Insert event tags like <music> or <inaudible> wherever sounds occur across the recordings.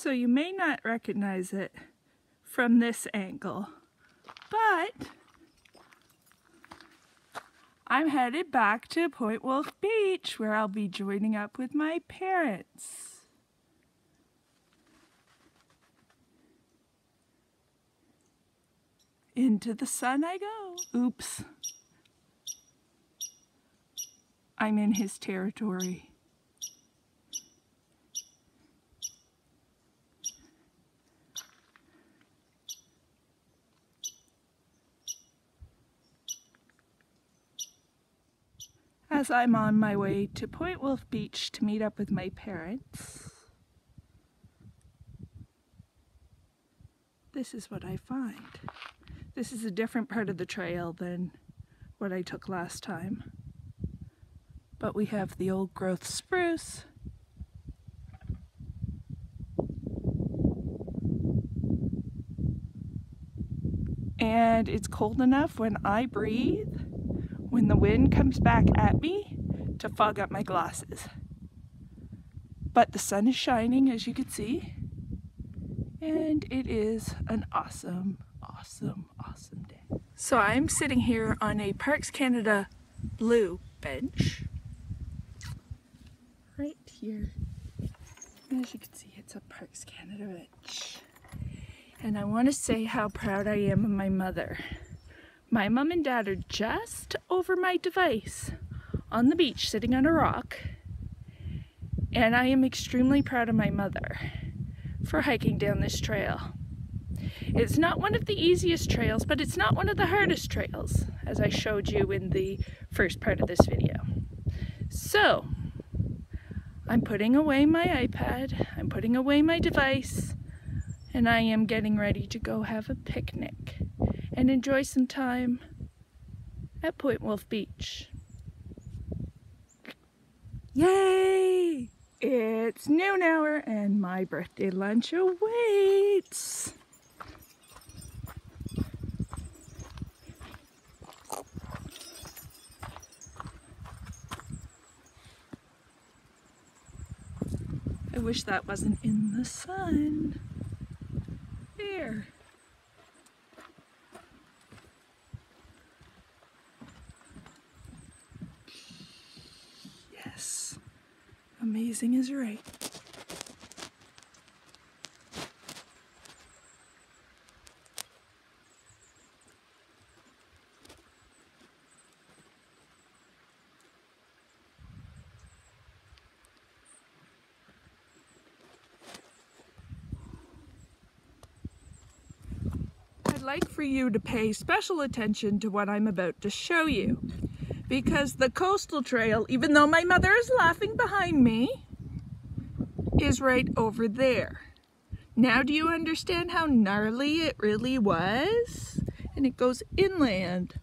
So you may not recognize it from this angle, but I'm headed back to Point Wolfe Beach where I'll be joining up with my parents. Into the sun I go. Oops. I'm in his territory. As I'm on my way to Point Wolfe Beach to meet up with my parents, this is what I find. This is a different part of the trail than what I took last time. But we have the old growth spruce. And it's cold enough when I breathe, when the wind comes back at me, to fog up my glasses. But the sun is shining as you can see, and it is an awesome awesome, awesome day. So I'm sitting here on a Parks Canada blue bench. Right here. As you can see, it's a Parks Canada bench. And I want to say how proud I am of my mother. My mom and dad are just over my device on the beach sitting on a rock. And I am extremely proud of my mother for hiking down this trail. It's not one of the easiest trails, but it's not one of the hardest trails, as I showed you in the first part of this video. So, I'm putting away my iPad, I'm putting away my device, and I am getting ready to go have a picnic and enjoy some time at Point Wolfe Beach. Yay! It's noon hour and my birthday lunch awaits. I wish that wasn't in the sun. There. Yes. Is right. I'd like for you to pay special attention to what I'm about to show you. Because the coastal trail, even though my mother is laughing behind me, is right over there. Now do you understand how gnarly it really was? And it goes inland.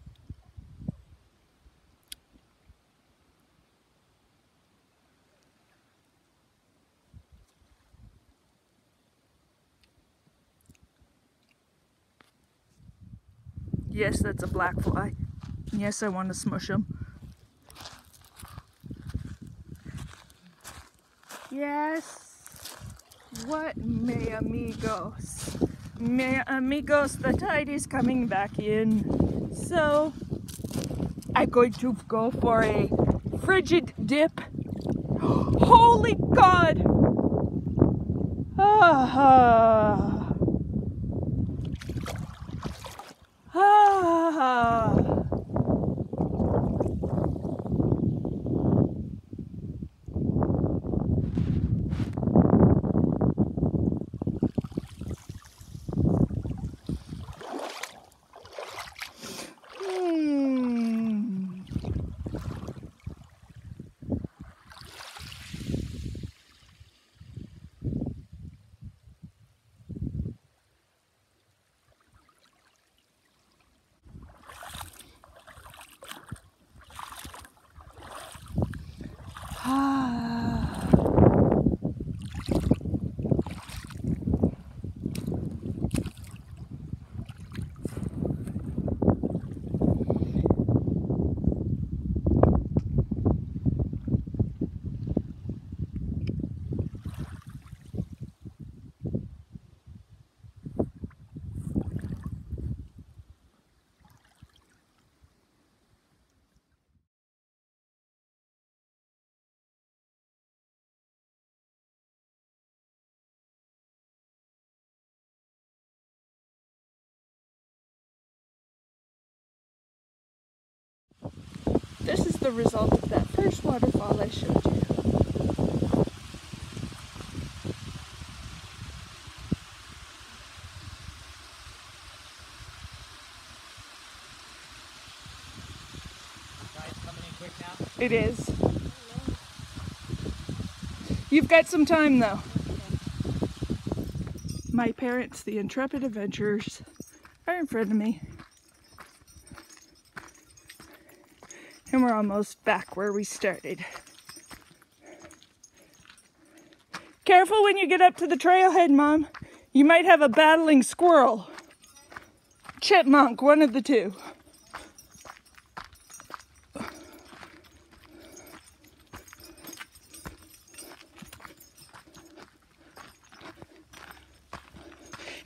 Yes, that's a black fly. Yes, I want to smush him. Yes. What me amigos? Me amigos, the tide is coming back in. So, I'm going to go for a frigid dip. <gasps> Holy God! Ah. The result of that first waterfall I showed you. Tide's coming in quick now. It is. You've got some time though. My parents, the intrepid adventurers, are in front of me. And we're almost back where we started. Careful when you get up to the trailhead, Mom. You might have a battling squirrel. Chipmunk, one of the two.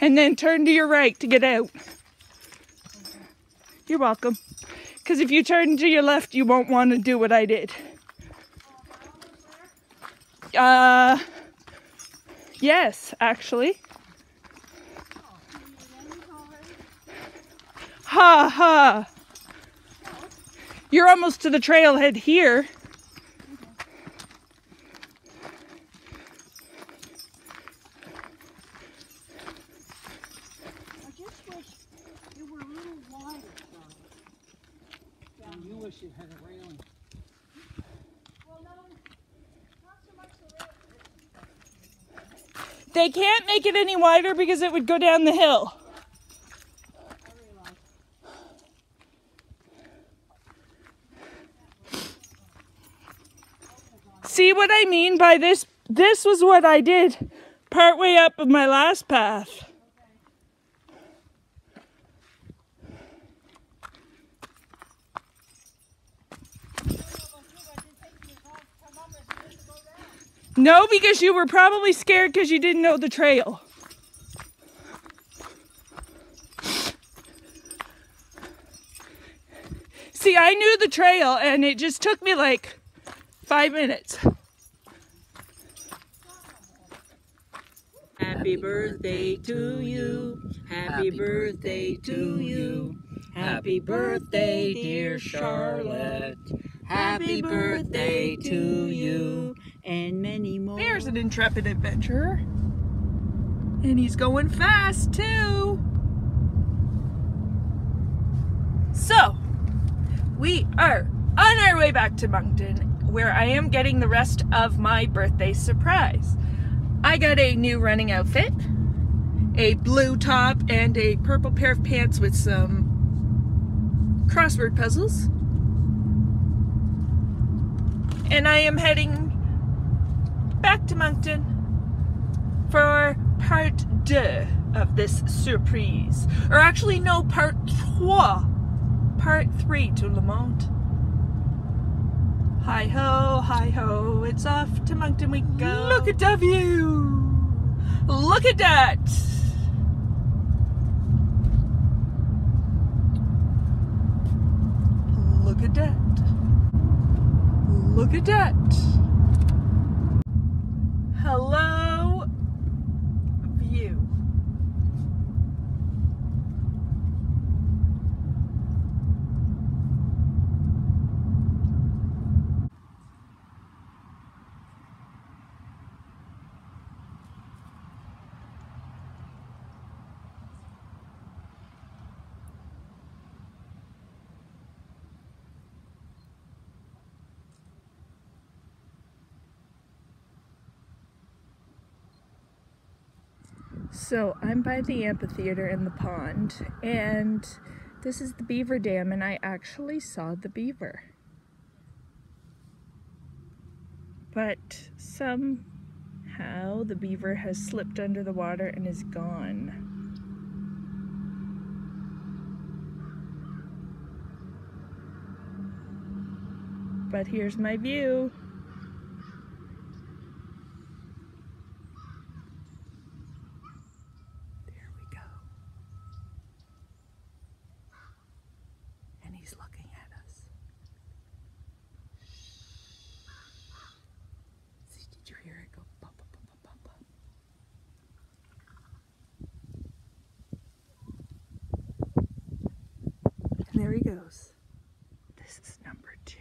and then turn to your right to get out. You're welcome. Because if you turn to your left, you won't want to do what I did. Uh, yes, actually. Ha ha. You're almost to the trailhead here. I just wish it were a little wider, Charlie. And you wish it had a railing. Well, no, not so much the rail. They can't make it any wider because it would go down the hill. See what I mean by this? This was what I did partway up of my last path. No, because you were probably scared because you didn't know the trail. See, I knew the trail and it just took me like five minutes. Happy birthday to you. Happy birthday to you. Happy birthday, dear Charlotte. Happy birthday to you. And many more. There's an intrepid adventurer. And he's going fast too. So, we are on our way back to Moncton, where I am getting the rest of my birthday surprise. I got a new running outfit, a blue top, and a purple pair of pants with some crossword puzzles. And I am heading back to Moncton for part deux of this surprise. Or actually, no, part trois. Part three to Lamont. Hi ho, hi ho, it's off to Moncton we go. Look at that view! Look at that! Look at that. Look at that. Hello, view. So I'm by the amphitheater in the pond, and this is the beaver dam, and I actually saw the beaver. But somehow the beaver has slipped under the water and is gone. But here's my view. There we go. And he's looking at us. See, did you hear it go bump, bump, bump, bump, bump, bump? And there he goes. This is number two.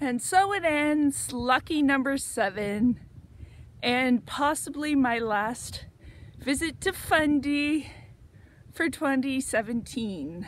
And so it ends, lucky number seven, and possibly my last visit to Fundy for 2017.